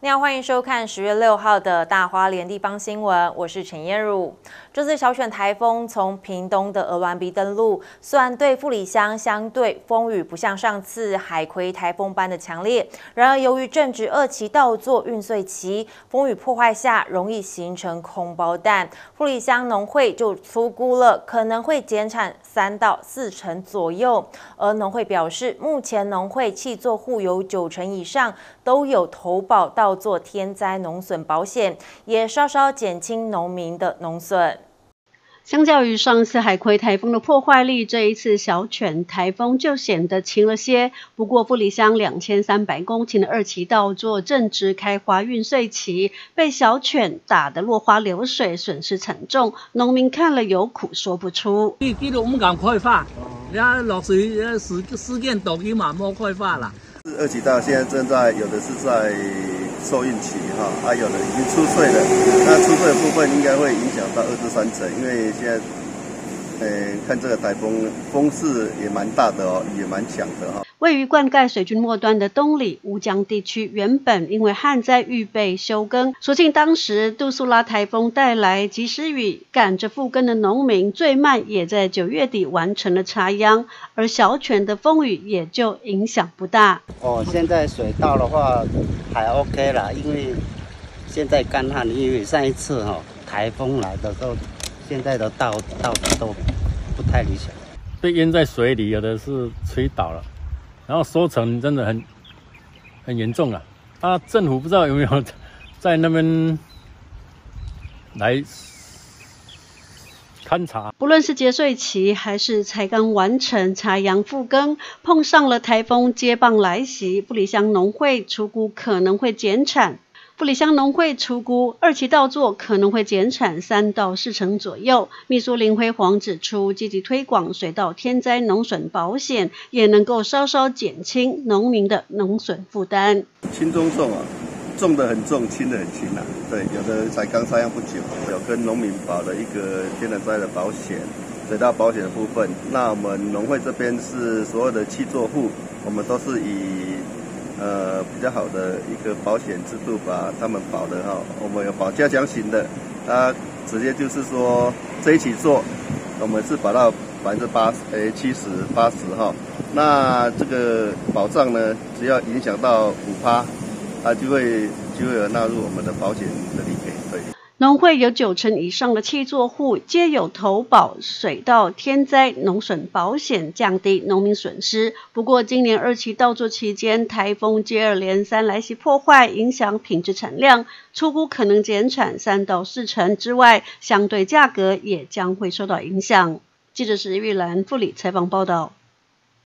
你好，欢迎收看十月六号的大花莲地方新闻，我是陈燕茹。这次小选台风从屏东的鹅銮鼻登陆，虽然对富里乡相对风雨不像上次海葵台风般的强烈，然而由于正值二期稻作运穗期，风雨破坏下容易形成空包蛋，富里乡农会就粗估了可能会减产三到四成左右。而农会表示，目前农会契作户有九成以上都有投保到。做天灾农损保险，也稍稍减轻农民的农损。相较于上次海葵台风的破坏力，这一次小犬台风就显得轻了些。不过，富里乡两千三百公顷的二期稻作正值开花运穗期，被小犬打得落花流水，损失惨重。农民看了有苦说不出。记记录唔敢开发，然落水事事件都已嘛冇开发了。二期稻现在正在有的是在。受孕期哈，还有的已经出穗了，那出穗的部分应该会影响到二至三层，因为现在。呃，看这个台风风势也蛮大的哦，也蛮强的哈。位于灌溉水军末端的东里乌江地区，原本因为旱灾预备休耕，所幸当时杜苏拉台风带来及时雨，赶着复耕的农民最慢也在九月底完成了插秧，而小犬的风雨也就影响不大。哦，现在水稻的话还 OK 啦，因为现在干旱，因为上一次哈台风来的时候。现在的稻稻子都不太理想，被淹在水里，有的是吹倒了，然后收成真的很很严重啊！啊，政府不知道有没有在那边来勘察。不论是节税期还是才刚完成插秧复耕，碰上了台风接棒来袭，布里乡农会出估可能会减产。富里乡农会出估，二期稻作可能会减产三到四成左右。秘书林辉煌指出，积极推广水稻天灾农损保险，也能够稍稍减轻农民的农损负担。轻中重啊，重的很重，轻的很轻啊。对，有的才刚插秧不久，有跟农民保了一个天然灾的保险，水稻保险的部分。那我们农会这边是所有的七作户，我们都是以。呃，比较好的一个保险制度，把他们保的哈，我们有保加强型的，它直接就是说在一起做，我们是保到百分之八十，诶七十八十哈，那这个保障呢，只要影响到五趴，它就会就会有纳入我们的保险的理赔，对。农会有九成以上的契作户皆有投保水稻天灾农损保险，降低农民损失。不过，今年二期稻作期间，台风接二连三来袭破坏，影响品质产量，出估可能减产三到四成之外，相对价格也将会受到影响。记者石玉兰、副理采访报道。